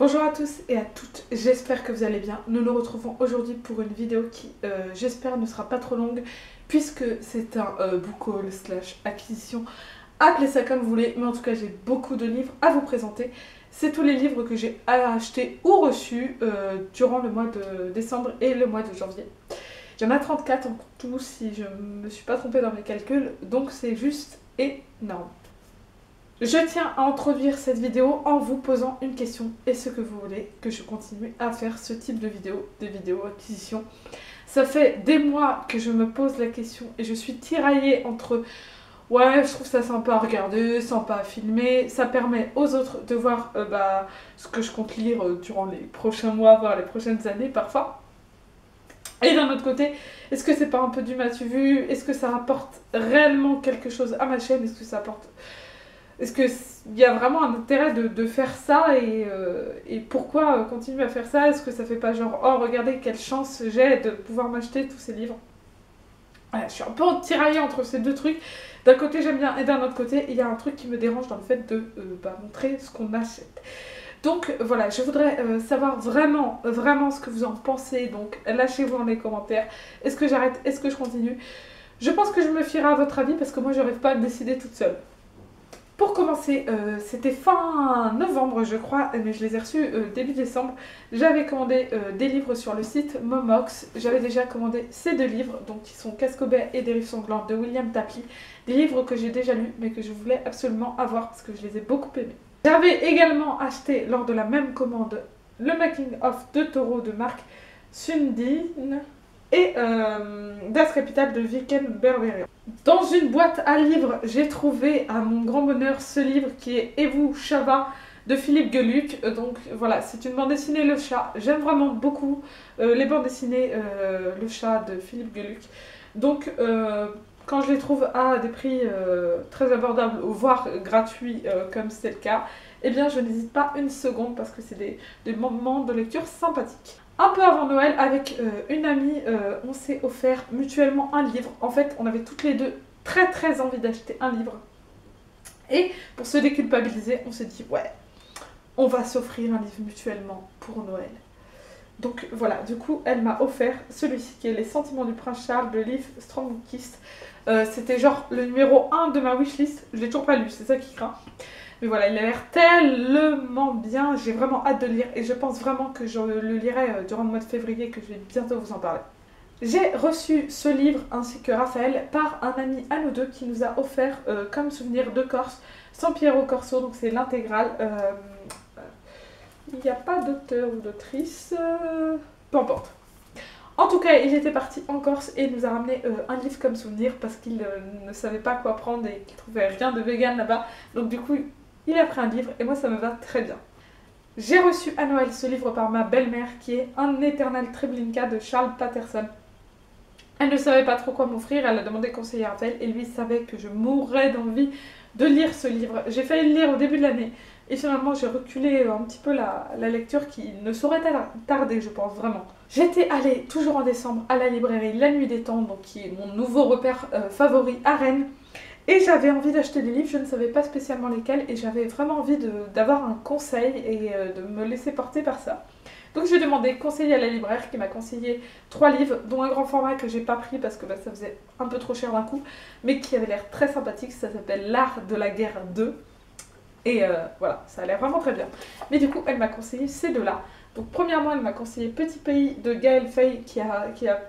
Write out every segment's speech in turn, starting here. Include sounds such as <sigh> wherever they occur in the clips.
Bonjour à tous et à toutes, j'espère que vous allez bien. Nous nous retrouvons aujourd'hui pour une vidéo qui, euh, j'espère, ne sera pas trop longue puisque c'est un euh, book haul slash acquisition. Appelez ça comme vous voulez, mais en tout cas j'ai beaucoup de livres à vous présenter. C'est tous les livres que j'ai achetés ou reçus euh, durant le mois de décembre et le mois de janvier. Il y en a 34 en tout si je ne me suis pas trompée dans mes calculs, donc c'est juste énorme. Je tiens à introduire cette vidéo en vous posant une question. Est-ce que vous voulez que je continue à faire ce type de vidéo, des vidéos acquisition? Ça fait des mois que je me pose la question et je suis tiraillée entre ouais, je trouve ça sympa à regarder, sympa à filmer, ça permet aux autres de voir euh, bah, ce que je compte lire euh, durant les prochains mois, voire les prochaines années parfois. Et d'un autre côté, est-ce que c'est pas un peu du matu vu? Est-ce que ça apporte réellement quelque chose à ma chaîne? Est-ce que ça apporte est-ce qu'il y a vraiment un intérêt de, faire ça et, euh, pourquoi continuer à faire ça? Est-ce que ça fait pas genre, oh regardez quelle chance j'ai de pouvoir m'acheter tous ces livres? Je suis un peu tiraillée entre ces deux trucs. D'un côté j'aime bien et d'un autre côté il y a un truc qui me dérange dans le fait de euh, bah, montrer ce qu'on achète. Donc voilà, je voudrais euh, savoir vraiment, vraiment ce que vous en pensez. Donc lâchez-vous dans les commentaires. Est-ce que j'arrête? Est-ce que je continue? Je pense que je me fierai à votre avis parce que moi je n'arrive pas à le décider toute seule. Pour commencer, euh, c'était fin novembre je crois, mais je les ai reçus euh, début décembre. J'avais commandé euh, des livres sur le site Momox. J'avais déjà commandé ces deux livres, donc qui sont Cascobet et Dérive sanglante de William Tapley. Des livres que j'ai déjà lus, mais que je voulais absolument avoir parce que je les ai beaucoup aimés. J'avais également acheté lors de la même commande le Making of de Taureau de Marc Sundin et Das Capital de Viken Berberian. Dans une boîte à livres, j'ai trouvé à mon grand bonheur ce livre qui est Et vous, Chava de Philippe Geluc. Euh, donc voilà, c'est une bande dessinée Le Chat. J'aime vraiment beaucoup euh, les bandes dessinées euh, Le Chat de Philippe Geluc. Donc quand je les trouve à des prix très abordables, voire gratuits comme c'est le cas, eh bien je n'hésite pas une seconde parce que c'est des, des moments de lecture sympathiques. Un peu avant Noël, avec euh, une amie, euh, on s'est offert mutuellement un livre. En fait, on avait toutes les deux très très envie d'acheter un livre. Et pour se déculpabiliser, on s'est dit, ouais, on va s'offrir un livre mutuellement pour Noël. Donc voilà, du coup, elle m'a offert celui-ci qui est Les Sentiments du Prince Charles de Liv Stromkist. Euh, C'était genre le numéro 1 de ma wishlist. Je l'ai toujours pas lu, c'est ça qui craint. Mais voilà, il a l'air tellement bien, j'ai vraiment hâte de le lire et je pense vraiment que je le lirai euh, durant le mois de février que je vais bientôt vous en parler. J'ai reçu ce livre ainsi que Raphaël par un ami à nous deux qui nous a offert euh, comme souvenir de Corse San Piero Corso, donc c'est l'intégrale. Euh, il n'y a pas d'auteur ou d'autrice, peu importe. En tout cas, il était parti en Corse et nous a ramené un livre comme souvenir parce qu'il ne savait pas quoi prendre et qu'il trouvait rien de vegan là-bas. Donc du coup, il a pris un livre et moi ça me va très bien. J'ai reçu à Noël ce livre par ma belle-mère qui est Un éternel Treblinka de Charles Patterson. Elle ne savait pas trop quoi m'offrir, elle a demandé conseiller à elle et lui savait que je mourrais d'envie de lire ce livre. J'ai failli le lire au début de l'année et finalement j'ai reculé un petit peu la, lecture qui ne saurait tarder, je pense vraiment. J'étais allée toujours en décembre à la librairie La Nuit des Temps, donc qui est mon nouveau repère euh, favori à Rennes. Et j'avais envie d'acheter des livres, je ne savais pas spécialement lesquels, et j'avais vraiment envie d'avoir un conseil et euh, de me laisser porter par ça. Donc j'ai demandé conseiller à la libraire qui m'a conseillé trois livres, dont un grand format que j'ai pas pris parce que bah, ça faisait un peu trop cher d'un coup, mais qui avait l'air très sympathique. Ça s'appelle L'Art de la guerre 2. Et euh, voilà, ça a l'air vraiment très bien. Mais du coup, elle m'a conseillé ces deux-là. Donc premièrement, elle m'a conseillé Petit Pays de Gaël Fay qui a, qui a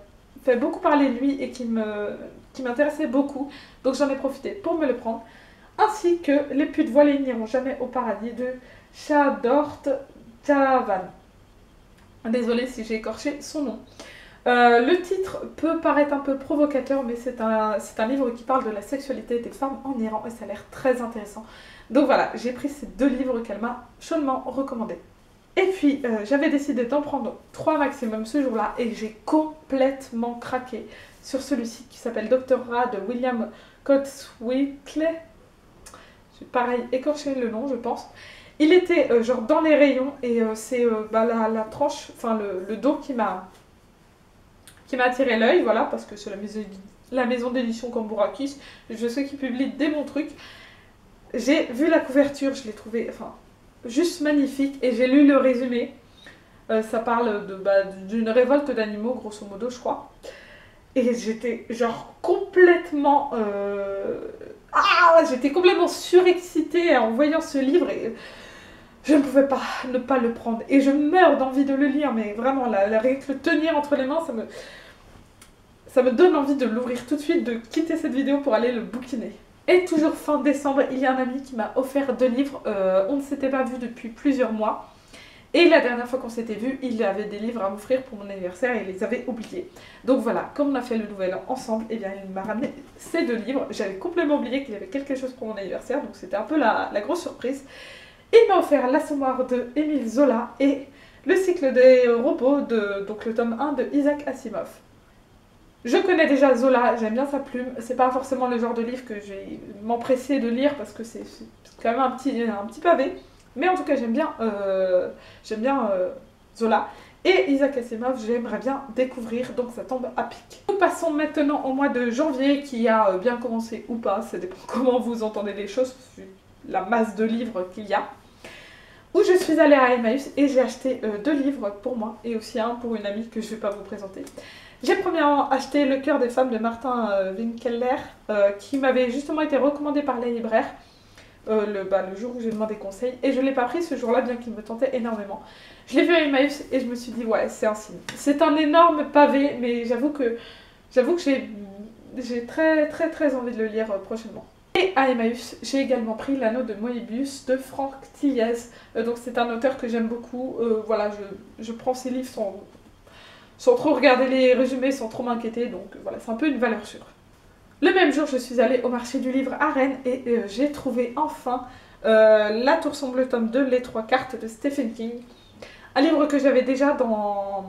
fait beaucoup parler de lui et qui me qui m'intéressait beaucoup, donc j'en ai profité pour me le prendre, ainsi que Les putes voilées n'iront jamais au paradis de Chadort Tavan. Désolée si j'ai écorché son nom. Euh, le titre peut paraître un peu provocateur, mais c'est un, un livre qui parle de la sexualité des femmes en Iran et ça a l'air très intéressant. Donc voilà, j'ai pris ces deux livres qu'elle m'a chaudement recommandés. Et puis, euh, j'avais décidé d'en prendre trois maximum ce jour-là et j'ai complètement craqué sur celui-ci qui s'appelle. Ra de William Cotswickley. Pareil écorché le nom, je pense. Il était euh, genre dans les rayons et euh, c'est euh, bah, la, tranche, enfin le, dos qui m'a qui m'a attiré l'œil, voilà, parce que c'est la maison, la maison d'édition Cambourakis. Je sais qu'ils publient des bons trucs. J'ai vu la couverture, je l'ai trouvé, enfin, juste magnifique et j'ai lu le résumé. Ça parle bah, d'une révolte d'animaux, grosso modo, je crois. Et j'étais genre complètement... Euh, ah, j'étais complètement surexcitée en voyant ce livre et je ne pouvais pas ne pas le prendre. Et je meurs d'envie de le lire, mais vraiment, la, le tenir entre les mains, ça me, ça me donne envie de l'ouvrir tout de suite, de quitter cette vidéo pour aller le bouquiner. Et toujours fin décembre, il y a un ami qui m'a offert deux livres. Euh, on ne s'était pas vu depuis plusieurs mois. Et la dernière fois qu'on s'était vu, il avait des livres à m'offrir pour mon anniversaire et il les avait oubliés. Donc voilà, comme on a fait le nouvel ensemble, eh bien il m'a ramené ces deux livres. J'avais complètement oublié qu'il y avait quelque chose pour mon anniversaire, donc c'était un peu la, grosse surprise. Il m'a offert L'Assommoir de Émile Zola et Le cycle des robots, de, donc le tome 1 de Isaac Asimov. Je connais déjà Zola, j'aime bien sa plume. C'est pas forcément le genre de livre que je vais m'empresser de lire parce que c'est quand même un petit pavé. Mais en tout cas, j'aime bien, euh, euh, Zola. Et Isaac Asimov, j'aimerais bien découvrir, donc ça tombe à pic. Nous passons maintenant au mois de janvier, qui a euh, bien commencé ou pas, ça dépend <laughs> comment vous entendez les choses, la masse de livres qu'il y a. Où je suis allée à Emmaüs et j'ai acheté deux livres pour moi et aussi un pour une amie que je ne vais pas vous présenter. J'ai premièrement acheté Le cœur des femmes de Martin Winkeller, qui m'avait justement été recommandé par les libraires. Euh, le, bah, le, jour où j'ai demandé conseil. Et je ne l'ai pas pris ce jour-là, bien qu'il me tentait énormément. Je l'ai vu à Emmaüs et je me suis dit, ouais, c'est un signe. C'est un énorme pavé, mais j'avoue que, j'avoue que j'ai, très, très, très envie de le lire euh, prochainement. Et à Emmaüs, j'ai également pris L'anneau de Moebius de Franck Tilliez. Euh, donc c'est un auteur que j'aime beaucoup. voilà, je, je, prends ses livres sans, sans trop regarder les résumés, sans trop m'inquiéter. Donc voilà, c'est un peu une valeur sûre. Le même jour, je suis allée au marché du livre à Rennes et euh, j'ai trouvé enfin euh, La Tour Sombre, tome 2, Les Trois Cartes de Stephen King. Un livre que j'avais déjà dans,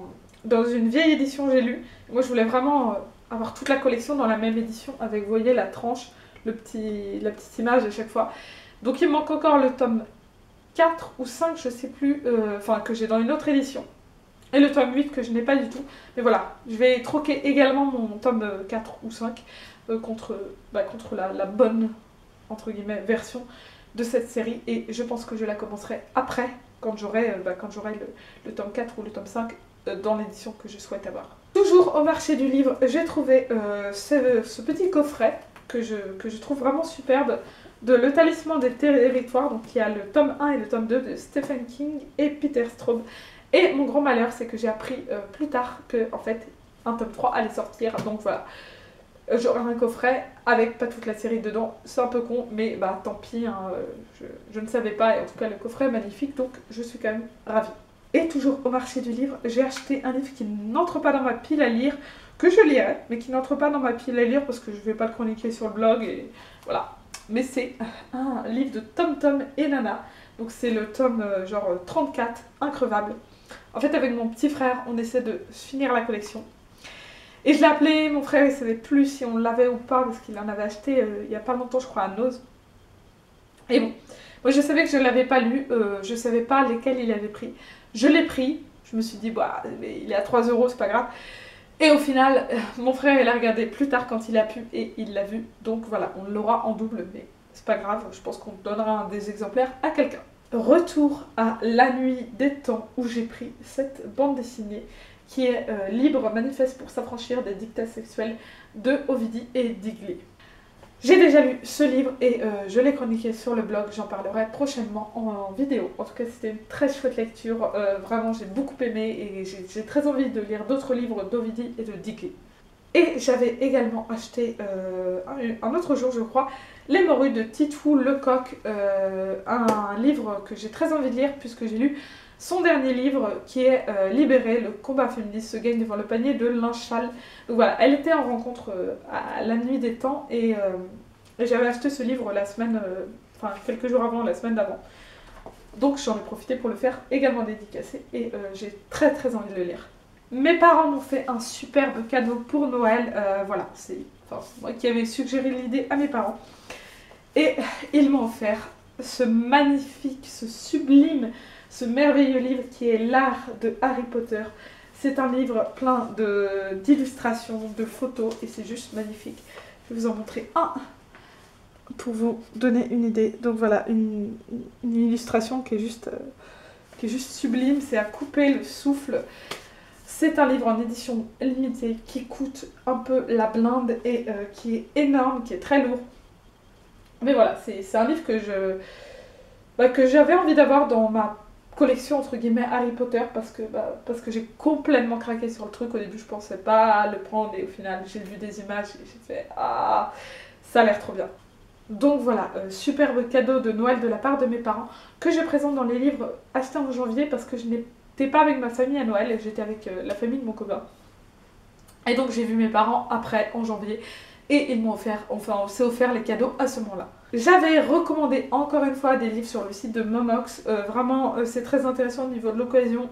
une vieille édition, j'ai lu. Moi, je voulais vraiment euh, avoir toute la collection dans la même édition avec, vous voyez, la tranche, la petite image à chaque fois. Donc, il me manque encore le tome 4 ou 5, je sais plus, enfin, que j'ai dans une autre édition. Et le tome 8 que je n'ai pas du tout. Mais voilà, je vais troquer également mon tome 4 ou 5 euh, contre, bah, contre la, bonne entre guillemets version de cette série et je pense que je la commencerai après quand j'aurai euh, bah, le, le, tome 4 ou le tome 5 euh, dans l'édition que je souhaite avoir. Toujours au marché du livre, j'ai trouvé ce, petit coffret que je, que je trouve vraiment superbe de Le Talisman des Territoires. Donc il y a le tome 1 et le tome 2 de Stephen King et Peter Straub. Et mon grand malheur, c'est que j'ai appris plus tard que en fait un tome 3 allait sortir. Donc voilà, J'aurai un coffret avec pas toute la série dedans. C'est un peu con, mais bah tant pis, hein, je, ne savais pas. Et en tout cas, le coffret est magnifique, donc je suis quand même ravie. Et toujours au marché du livre, j'ai acheté un livre qui n'entre pas dans ma pile à lire, que je lirai, mais qui n'entre pas dans ma pile à lire parce que je ne vais pas le chroniquer sur le blog. Et voilà. Mais c'est un livre de Tom Tom et Nana. Donc c'est le tome euh, genre 34, increvable. En fait, avec mon petit frère, on essaie de finir la collection. Et je l'ai appelé, mon frère il savait plus si on l'avait ou pas parce qu'il en avait acheté euh, il y a pas longtemps je crois à Nose. Et bon, moi je savais que je ne l'avais pas lu, euh, je savais pas lesquels il avait pris. Je l'ai pris, je me suis dit bah il est à 3 euros c'est pas grave. Et au final, euh, mon frère il a regardé plus tard quand il a pu et il l'a vu. Donc voilà, on l'aura en double mais c'est pas grave, je pense qu'on donnera des exemplaires à quelqu'un. Retour à la nuit des temps où j'ai pris cette bande dessinée qui est euh, libre manifeste pour s'affranchir des dictats sexuels de Ovidie et Digley. J'ai déjà lu ce livre et euh, je l'ai chroniqué sur le blog, j'en parlerai prochainement en, vidéo. En tout cas, c'était une très chouette lecture, euh, vraiment j'ai beaucoup aimé et j'ai très envie de lire d'autres livres d'Ovidie et de Digley. Et j'avais également acheté un, autre jour, je crois, Les Morues de Titou Lecoq, un livre que j'ai très envie de lire puisque j'ai lu son dernier livre qui est euh, Libéré, le combat féministe se gagne devant le panier de Lynchal. Donc voilà, elle était en rencontre euh, à la nuit des temps et, euh, j'avais acheté ce livre la semaine, enfin quelques jours avant, la semaine d'avant. Donc j'en ai profité pour le faire également dédicacé et j'ai très très envie de le lire. Mes parents m'ont fait un superbe cadeau pour Noël, voilà, c'est moi qui avais suggéré l'idée à mes parents. Et ils m'ont offert ce magnifique, ce sublime ce merveilleux livre qui est L'art de Harry Potter. C'est un livre plein d'illustrations, de, photos et c'est juste magnifique. Je vais vous en montrer un pour vous donner une idée. Donc voilà, une, illustration qui est juste, euh, qui est juste sublime, c'est à couper le souffle. C'est un livre en édition limitée qui coûte un peu la blinde et euh, qui est énorme, qui est très lourd. Mais voilà, c'est un livre que bah, que j'avais envie d'avoir dans ma collection entre guillemets Harry Potter parce que, bah, que j'ai complètement craqué sur le truc. Au début, je pensais pas le prendre et au final, j'ai vu des images et j'ai fait Ah, ça a l'air trop bien. Donc voilà, euh, superbe cadeau de Noël de la part de mes parents que je présente dans les livres achetés en janvier parce que je n'étais pas avec ma famille à Noël, j'étais avec euh, la famille de mon copain. Et donc j'ai vu mes parents après, en janvier, et ils m'ont offert, enfin on s'est offert les cadeaux à ce moment-là. J'avais recommandé encore une fois des livres sur le site de Momox, euh, vraiment c'est très intéressant au niveau de l'occasion,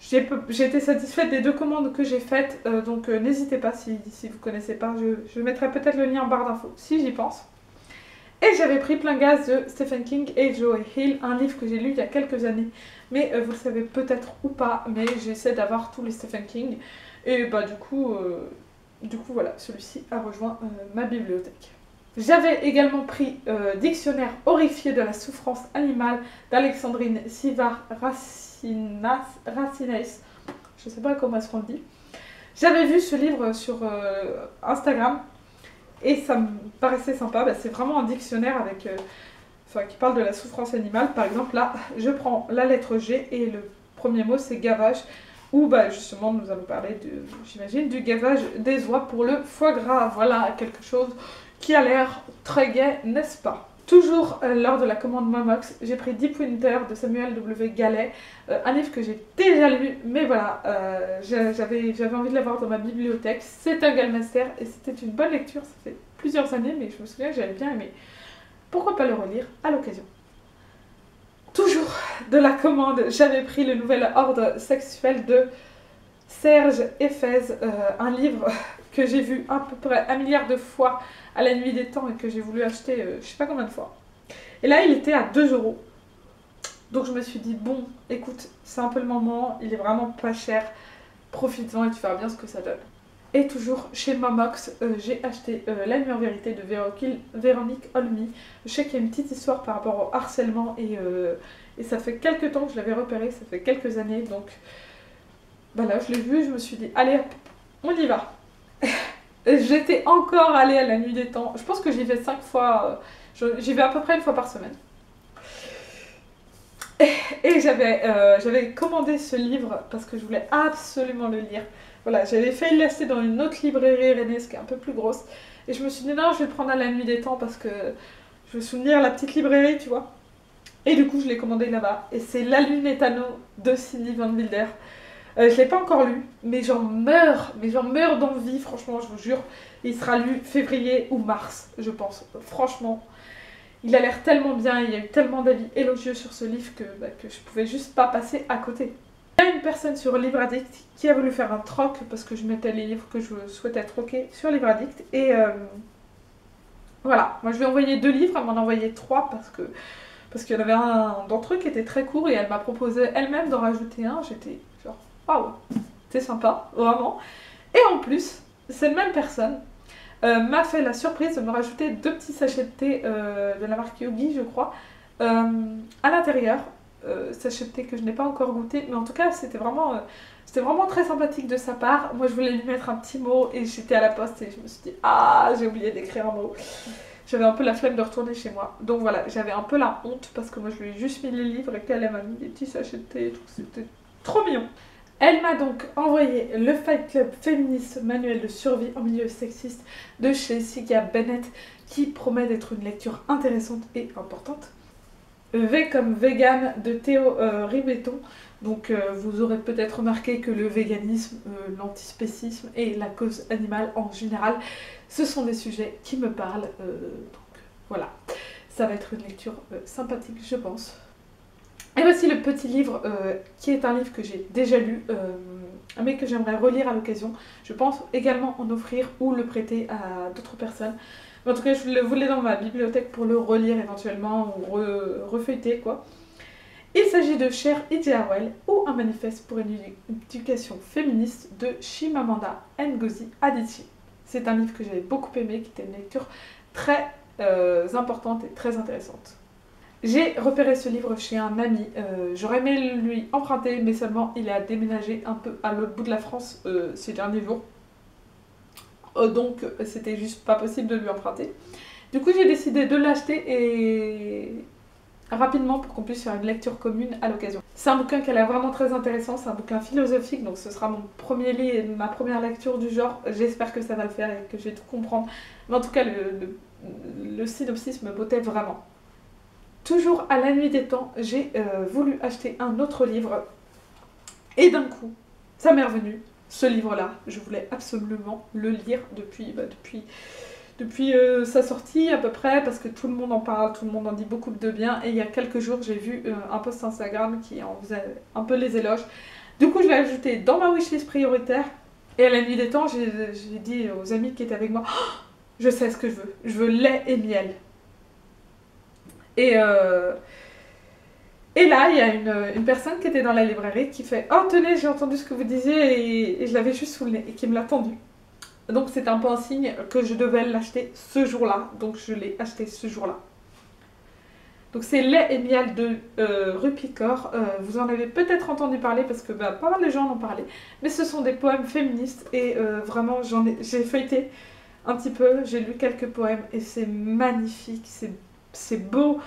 j'ai été satisfaite des deux commandes que j'ai faites, euh, donc euh, n'hésitez pas si, vous connaissez pas, je, mettrai peut-être le lien en barre d'infos si j'y pense. Et j'avais pris plein gaz de Stephen King et Joe Hill, un livre que j'ai lu il y a quelques années, mais euh, vous le savez peut-être ou pas, mais j'essaie d'avoir tous les Stephen King, et bah du coup, du coup voilà, celui-ci a rejoint ma bibliothèque. J'avais également pris Dictionnaire horrifié de la souffrance animale d'Alexandrine Sivar Racinas, je sais pas comment est-ce qu'on le dit. J'avais vu ce livre sur euh, Instagram et ça me paraissait sympa. Bah, c'est vraiment un dictionnaire avec, euh, enfin, qui parle de la souffrance animale. Par exemple, là, je prends la lettre G et le premier mot c'est gavage. Où bah, justement nous allons parler, j'imagine, du gavage des oies pour le foie gras. Voilà quelque chose qui a l'air très gai, n'est-ce pas? Toujours euh, lors de la commande Momox, j'ai pris Deep Winter de Samuel W. Gallet, euh, un livre que j'ai déjà lu, mais voilà, euh, j'avais envie de l'avoir dans ma bibliothèque. C'est un Galmaster et c'était une bonne lecture, ça fait plusieurs années, mais je me souviens que j'avais bien aimé. Pourquoi pas le relire à l'occasion? Toujours de la commande, j'avais pris le nouvel ordre sexuel de Serge Ephèse, un livre que j'ai vu à peu près un milliard de fois à la nuit des temps et que j'ai voulu acheter euh, je sais pas combien de fois. Et là, il était à 2 euros. Donc je me suis dit, bon, écoute, c'est un peu le moment, il est vraiment pas cher, profite-en et tu verras bien ce que ça donne. Et toujours chez Momox, euh, j'ai acheté euh, La nuit en vérité de Véronique Olmy. Je sais qu'il y a une petite histoire par rapport au harcèlement et, et ça fait quelques temps que je l'avais repéré, ça fait quelques années. Donc bah là, je l'ai vu, je me suis dit, allez, on y va. <laughs> J'étais encore allée à la nuit des temps. Je pense que j'y vais cinq fois. Euh, j'y vais à peu près une fois par semaine. <laughs> Et, euh, j'avais commandé ce livre parce que je voulais absolument le lire. Voilà, j'avais failli le laisser dans une autre librairie rennaise qui est un peu plus grosse. Et je me suis dit non, je vais le prendre à la nuit des temps parce que je veux souvenir la petite librairie, tu vois. Et du coup, je l'ai commandé là-bas. Et c'est La Lune Méthano de Cindy Van Wilder. Euh, je l'ai pas encore lu, mais j'en meurs, mais j'en meurs d'envie, franchement, je vous jure. Il sera lu février ou mars, je pense. Franchement, il a l'air tellement bien, il y a eu tellement d'avis élogieux sur ce livre que, bah, que je pouvais juste pas passer à côté. Il y a une personne sur Livre Addict qui a voulu faire un troc parce que je mettais les livres que je souhaitais troquer sur Livre Addict. Et euh, voilà, moi je vais envoyer deux livres, elle m'en a envoyé trois parce que parce qu'il y en avait un d'entre eux qui était très court et elle m'a proposé elle-même d'en rajouter un. J'étais waouh, c'est sympa, vraiment. Et en plus, cette même personne euh, m'a fait la surprise de me rajouter deux petits sachets de thé euh, de la marque Yogi, je crois, euh, à l'intérieur. sachets de thé que je n'ai pas encore goûté, mais en tout cas, c'était vraiment, c'était vraiment très sympathique de sa part. Moi, je voulais lui mettre un petit mot et j'étais à la poste et je me suis dit, ah, j'ai oublié d'écrire un mot. J'avais un peu la flemme de retourner chez moi. Donc voilà, j'avais un peu la honte parce que moi je lui ai juste mis les livres et qu'elle m'a mis des petits sachets de thé et tout. C'était trop mignon. Elle m'a donc envoyé le Fight Club féministe manuel de survie en milieu sexiste de chez Siga Bennett qui promet d'être une lecture intéressante et importante. V comme vegan de Théo euh. Donc euh, vous aurez peut-être remarqué que le véganisme, euh, l'antispécisme et la cause animale en général, ce sont des sujets qui me parlent. donc voilà, ça va être une lecture sympathique je pense. Et voici le petit livre euh, qui est un livre que j'ai déjà lu, euh, mais que j'aimerais relire à l'occasion. Je pense également en offrir ou le prêter à d'autres personnes. en tout cas, je le voulais dans ma bibliothèque pour le relire éventuellement ou refeuilleter quoi. Il s'agit de Cher Idiawel ou un manifeste pour une éducation féministe de Shimamanda Ngozi Adichie. C'est un livre que j'avais beaucoup aimé, qui était une lecture très importantes et très intéressantes. J'ai repéré ce livre chez un ami, j'aurais aimé lui emprunter, mais seulement il a déménagé un peu à l'autre bout de la France ces derniers jours. donc c'était juste pas possible de lui emprunter. Du coup j'ai décidé de l'acheter et rapidement pour qu'on puisse faire une lecture commune à l'occasion. C'est un bouquin qui a l'air vraiment très intéressant, c'est un bouquin philosophique, donc ce sera mon premier livre, ma première lecture du genre. J'espère que ça va le faire et que je vais tout comprendre. Mais en tout cas, le, le, synopsis me bottait vraiment. Toujours à la nuit des temps, j'ai euh, voulu acheter un autre livre et d'un coup, ça m'est revenu. Ce livre-là, je voulais absolument le lire depuis, bah, depuis depuis euh, sa sortie à peu près, parce que tout le monde en parle, tout le monde en dit beaucoup de bien. Et il y a quelques jours, j'ai vu euh, un post Instagram qui en faisait un peu les éloges. Du coup, je l'ai ajouté dans ma wishlist prioritaire. Et à la nuit des temps, j'ai dit aux amis qui étaient avec moi oh, Je sais ce que je veux. Je veux lait et miel. Et, euh, et là, il y a une, personne qui était dans la librairie qui fait Oh, tenez, j'ai entendu ce que vous disiez et, je l'avais juste sous le nez et qui me l'a tendu. Donc c'est un peu un signe que je devais l'acheter ce jour-là. Donc je l'ai acheté ce jour-là. Donc c'est lait et miel de euh, Rupicor. Euh, vous en avez peut-être entendu parler parce que bah, pas mal de gens en ont parlé. Mais ce sont des poèmes féministes et vraiment j'en ai, j'ai feuilleté un petit peu, j'ai lu quelques poèmes et c'est magnifique, c'est beau.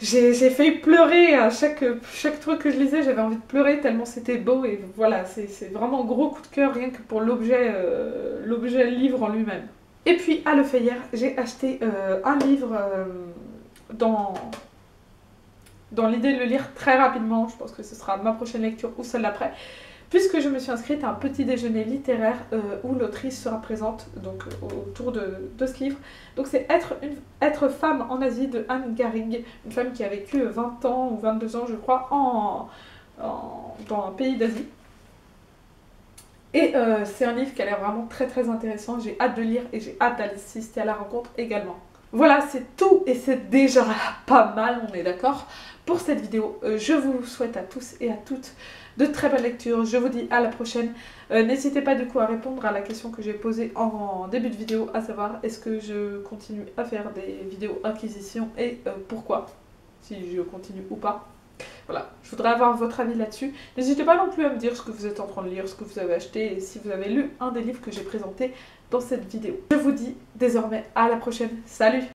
J'ai failli pleurer à chaque, chaque truc que je lisais, j'avais envie de pleurer tellement c'était beau et voilà, c'est vraiment un gros coup de cœur rien que pour l'objet euh, livre en lui-même. Et puis à Le hier, j'ai acheté euh, un livre euh, dans, dans l'idée de le lire très rapidement, je pense que ce sera ma prochaine lecture ou celle d'après puisque je me suis inscrite à un petit déjeuner littéraire euh, où l'autrice sera présente donc, autour de, ce livre. Donc c'est être, femme en Asie de Anne Garing, une femme qui a vécu 20 ans ou 22 ans je crois en, dans un pays d'Asie. Et euh, c'est un livre qui a l'air vraiment très très intéressant, j'ai hâte de lire et j'ai hâte d'assister à la rencontre également. Voilà, c'est tout et c'est déjà pas mal, on est d'accord, pour cette vidéo. Euh, je vous souhaite à tous et à toutes de très belles lectures. Je vous dis à la prochaine. Euh, n'hésitez pas du coup à répondre à la question que j'ai posée en, début de vidéo, à savoir est-ce que je continue à faire des vidéos acquisition et euh, pourquoi, si je continue ou pas. Voilà, je voudrais avoir votre avis là-dessus. N'hésitez pas non plus à me dire ce que vous êtes en train de lire, ce que vous avez acheté et si vous avez lu un des livres que j'ai présenté cette vidéo. Je vous dis désormais à la prochaine. Salut